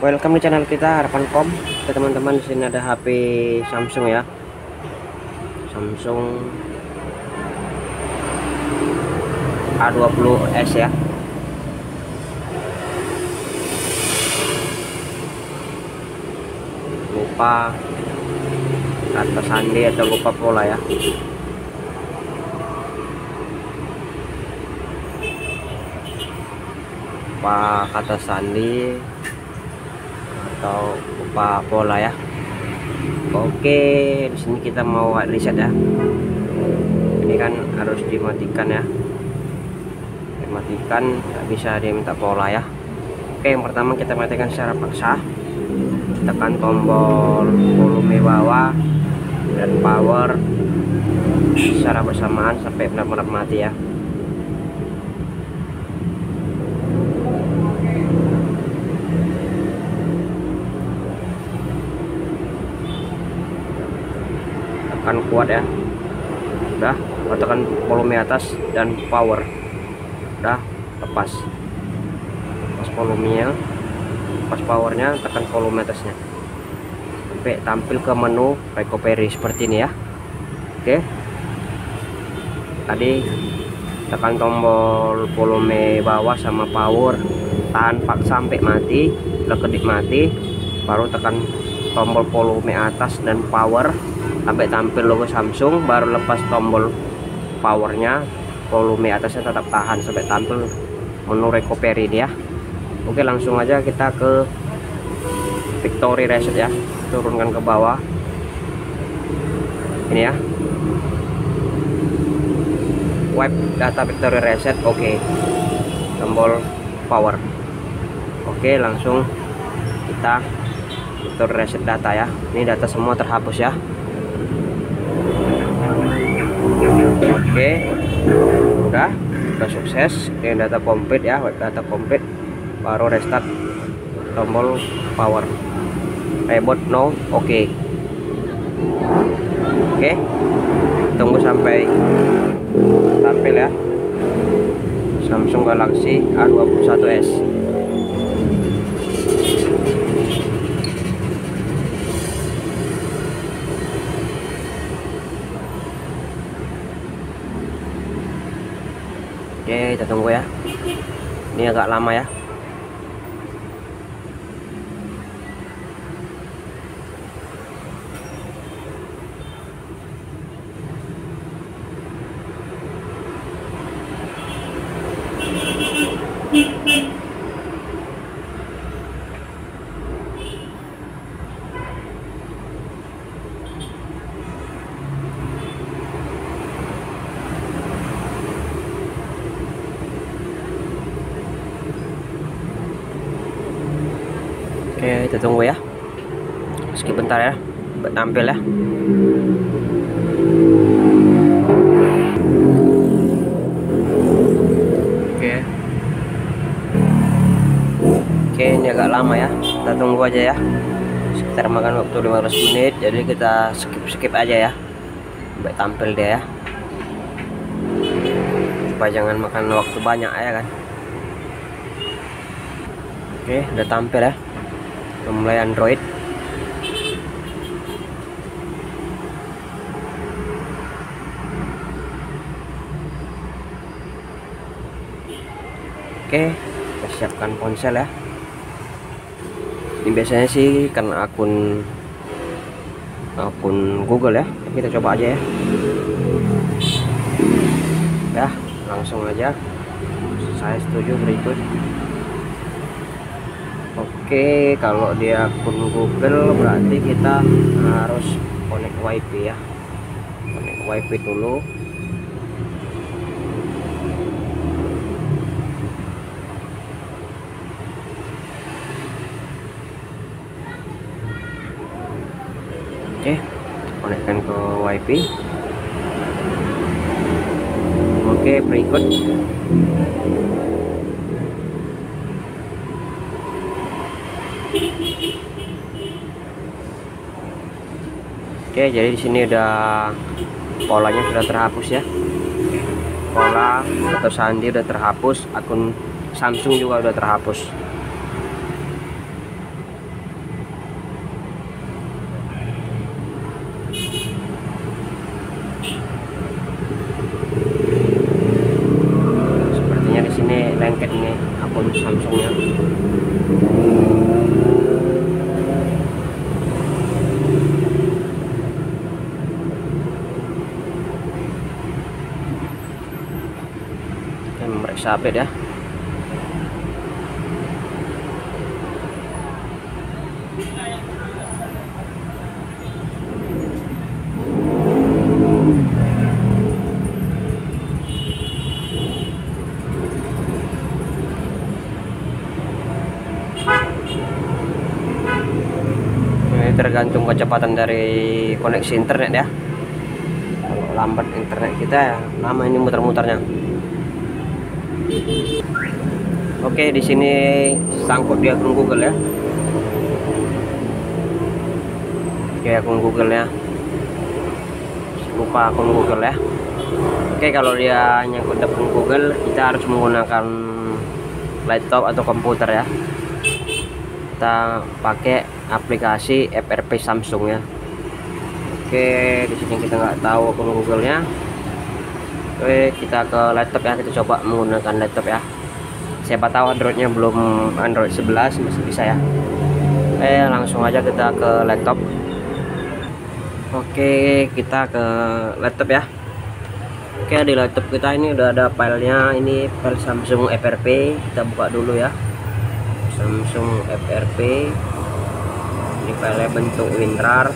welcome di channel kita harapan kom. Teman-teman di sini ada HP Samsung ya. Samsung A20s ya. Lupa kata sandi atau lupa pola ya. Lupa kata sandi atau lupa pola ya. Oke di sini kita mau riset ya. Ini kan harus dimatikan ya. Dimatikan nggak bisa diminta pola ya. Oke yang pertama kita matikan secara paksa. Tekan tombol volume bawah dan power secara bersamaan sampai benar-benar mati ya tekan kuat ya. Udah tekan volume atas dan power. Udah lepas. Lepas volumenya pas powernya tekan volume atasnya. Sampai tampil ke menu recovery seperti ini ya. Oke. Tadi tekan tombol volume bawah sama power. Tahan pak sampai mati udah kedip mati baru tekan tombol volume atas dan power sampai tampil logo Samsung baru lepas tombol powernya volume atasnya tetap tahan sampai tampil menu recovery ini ya Oke langsung aja kita ke Victory Reset ya. Turunkan ke bawah. Ini ya. Wipe data Victory Reset oke. Tombol power. Oke langsung kita Victory Reset data ya. Ini data semua terhapus ya oke. Udah udah sukses. Ini data komplit ya. Data komplit baru restart tombol power. Reboot no. Oke. Okay. oke. Okay. tunggu sampai tampil ya. Samsung Galaxy A21s oke kita tunggu ya. Ini agak lama ya Oke, kita tunggu ya. Skip bentar ya, tampil ya. Oke. Oke, ini agak lama ya. Kita tunggu aja ya. Sekitar makan waktu 15 menit, jadi kita skip-skip aja ya. Sampai tampil dia ya. Supaya jangan makan waktu banyak ya kan. Oke, udah tampil ya memulai Android. Oke kita siapkan ponsel ya. Ini biasanya sih karena akun akun Google ya. Kita coba aja ya. Ya langsung aja. Saya setuju berikut Oke, kalau di akun Google berarti kita harus connect WiFi ya. Connect WiFi dulu. Oke, konekkan ke WiFi. Oke, berikut Oke, jadi di sini udah polanya sudah terhapus ya. Pola atau sandi udah terhapus, akun Samsung juga udah terhapus. Sepertinya di sini lengket nih akun Samsungnya. Bisa update ya tergantung kecepatan dari koneksi internet ya. Kalau lambat internet kita ya lama ini muter-muternya oke di sini sangkut di akun Google ya. Oke akun Google ya. Lupa akun Google ya. Oke kalau dia nyangkut akun Google kita harus menggunakan laptop atau komputer ya. Kita pakai aplikasi FRP Samsung ya. Oke di sini kita nggak tahu akun Google nya oke kita ke laptop ya. Kita coba menggunakan laptop ya. Siapa tahu Androidnya belum Android 11 masih bisa ya. Oke langsung aja kita ke laptop. Oke kita ke laptop ya. Oke di laptop kita ini udah ada filenya. Ini file Samsung FRP kita buka dulu ya. Samsung FRP ini file bentuk WinRAR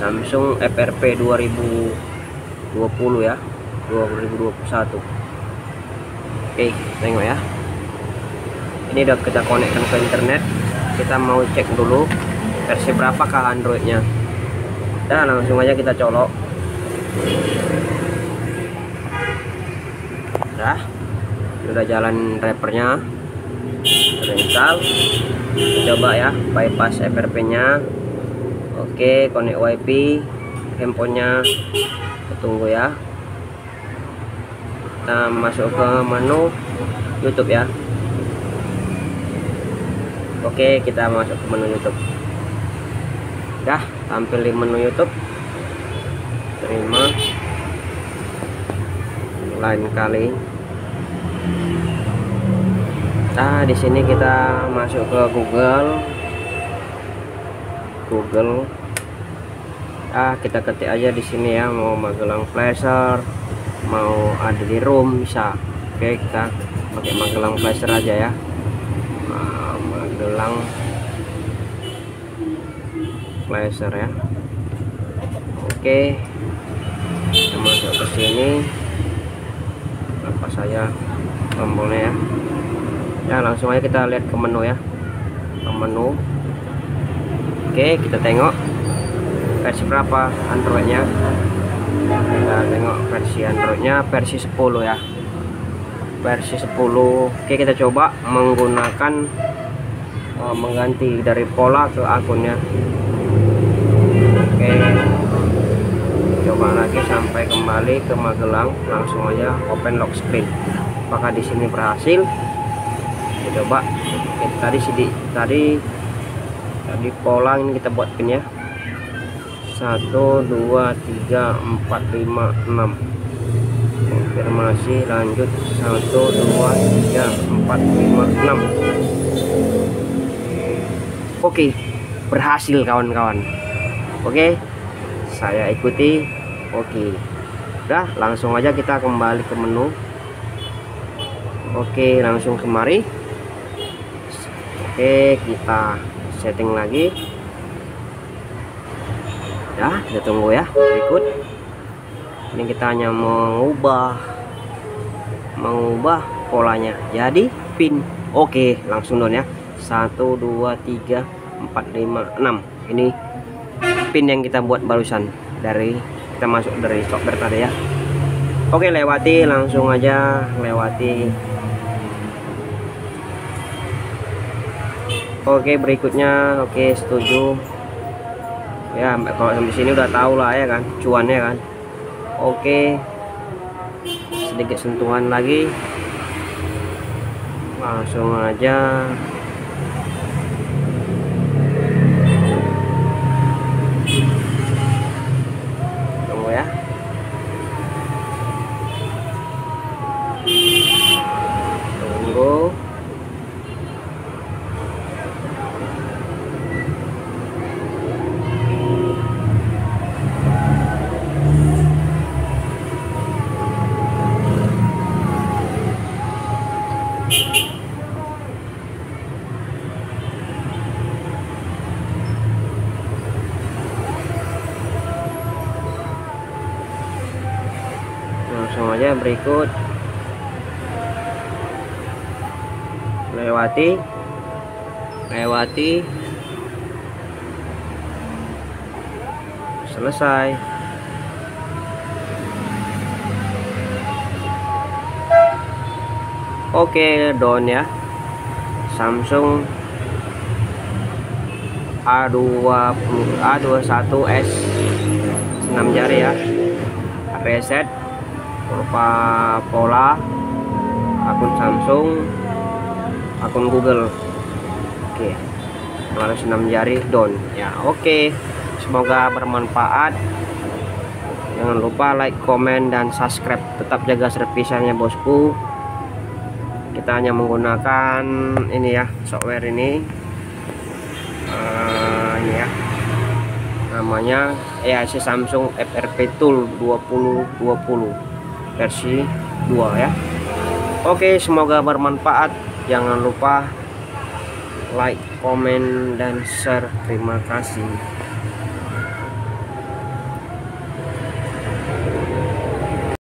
Samsung FRP 2020 ya 2021 oke tengok ya. Ini udah kita konekkan ke internet. Kita mau cek dulu versi berapakah Androidnya. Dan langsung aja kita colok. Udah. Udah jalan wrappernya. Udah install. Coba ya bypass FRP nya oke connect wifi handphonenya tunggu ya. Kita masuk ke menu YouTube ya. Oke kita masuk ke menu YouTube. Dah tampil di menu YouTube. Terima. Lain kali. Nah, di sini kita masuk ke Google. Google. Ah, kita ketik aja di sini ya, mau Magelang Pleasure, mau ada di room bisa. Oke, kita pakai Magelang Pleasure aja ya. Nah, Magelang Pleasure ya. Oke. Kita masuk ke sini. Apa saya tombolnya ya ya langsung aja kita lihat ke menu ya ke menu oke kita tengok versi berapa androidnya. Kita tengok versi androidnya versi 10 ya. Versi 10 oke kita coba menggunakan uh, mengganti dari pola ke akunnya. Oke. Coba lagi sampai kembali ke Magelang. Langsung aja open lock screen. Apakah di sini berhasil? Kita coba. Oke, tadi sidi tadi tadi pola ini kita buat pin ya. 1 2 3 4 5 6 konfirmasi lanjut. 1 2 3 4 5 6 oke berhasil kawan-kawan. Oke saya ikuti. Oke. Udah langsung aja kita kembali ke menu. Oke langsung kemari. Oke kita setting lagi. Ya kita tunggu ya berikut. Ini kita hanya mengubah mengubah polanya. Jadi pin. Oke langsung don ya. 1 2 3 4 5 6 ini pin yang kita buat barusan. Dari kita masuk dari software tadi ya. Oke lewati langsung aja lewati oke berikutnya. Oke setuju. Ya kalau sampai sini udah tahu lah ya kan cuannya kan. Oke. Sedikit sentuhan lagi. Langsung aja tunggu ya tunggu langsung aja berikut. Lewati. Lewati. Selesai. Oke down ya. Samsung A20 A21s 6 jari ya. Reset berupa pola akun Samsung akun Google. Oke. Melalui senam jari down. Ya oke. Semoga bermanfaat. Jangan lupa like comment dan subscribe. Tetap jaga servisannya bosku. Kita hanya menggunakan ini ya software ini. Uh, ini ya. Namanya EAC Samsung FRP Tool 2020 versi 2 ya. Oke semoga bermanfaat. Jangan lupa like comment dan share. Terima kasih